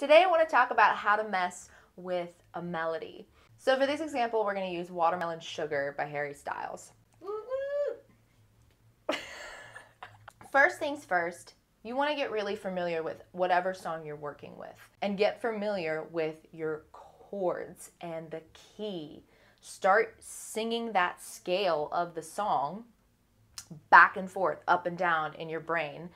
Today I want to talk about how to mess with a melody. So for this example, we're going to use Watermelon Sugar by Harry Styles. first things first, you want to get really familiar with whatever song you're working with and get familiar with your chords and the key. Start singing that scale of the song back and forth, up and down in your brain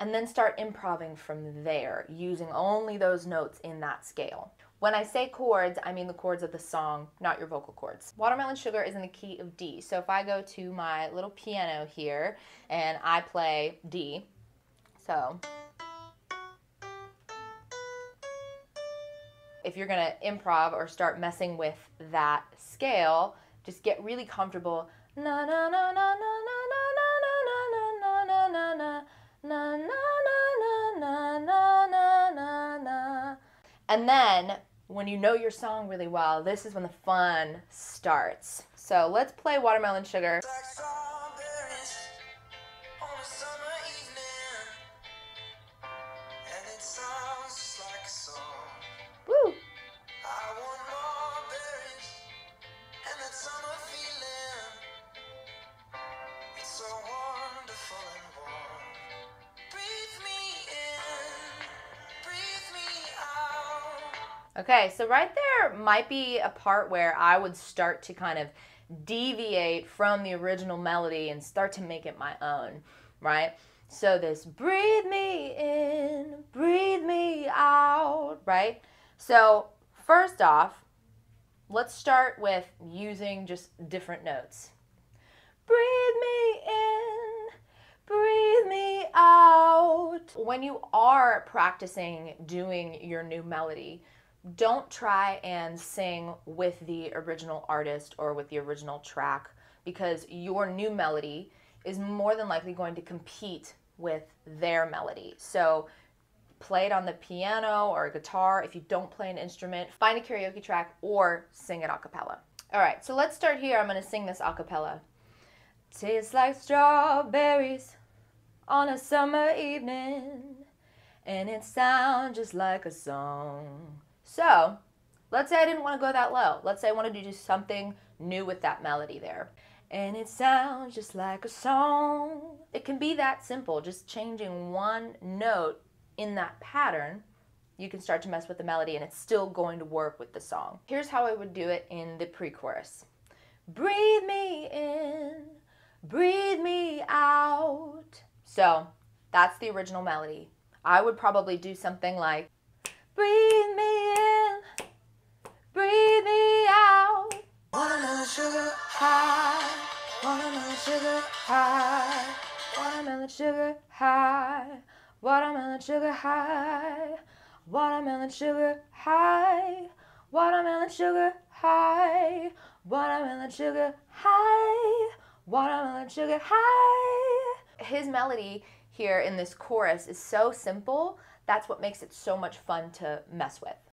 and then start improvising from there using only those notes in that scale. When I say chords, I mean the chords of the song, not your vocal cords. Watermelon Sugar is in the key of D. So if I go to my little piano here and I play D, so if you're gonna improv or start messing with that scale, just get really comfortable. Na na na And then when you know your song really well, this is when the fun starts. So let's play Watermelon Sugar. Woo! Okay, so right there might be a part where I would start to kind of deviate from the original melody and start to make it my own, right? So this breathe me in, breathe me out, right? So first off, let's start with using just different notes. Breathe me in, breathe me out. When you are practicing doing your new melody, don't try and sing with the original artist or with the original track because your new melody is more than likely going to compete with their melody. So play it on the piano or a guitar. If you don't play an instrument, find a karaoke track or sing it a cappella. All right, so let's start here. I'm going to sing this a cappella. Tastes like strawberries on a summer evening, and it sounds just like a song. So let's say I didn't want to go that low. Let's say I wanted to do something new with that melody there. And it sounds just like a song. It can be that simple, just changing one note in that pattern. You can start to mess with the melody and it's still going to work with the song. Here's how I would do it in the pre chorus Breathe me in, breathe me out. So that's the original melody. I would probably do something like Breathe me in, breathe me out. Watermelon sugar high, watermelon sugar high, watermelon sugar high, watermelon sugar high, watermelon sugar high, watermelon sugar high, watermelon sugar high, watermelon sugar high. His melody here in this chorus is so simple that's what makes it so much fun to mess with.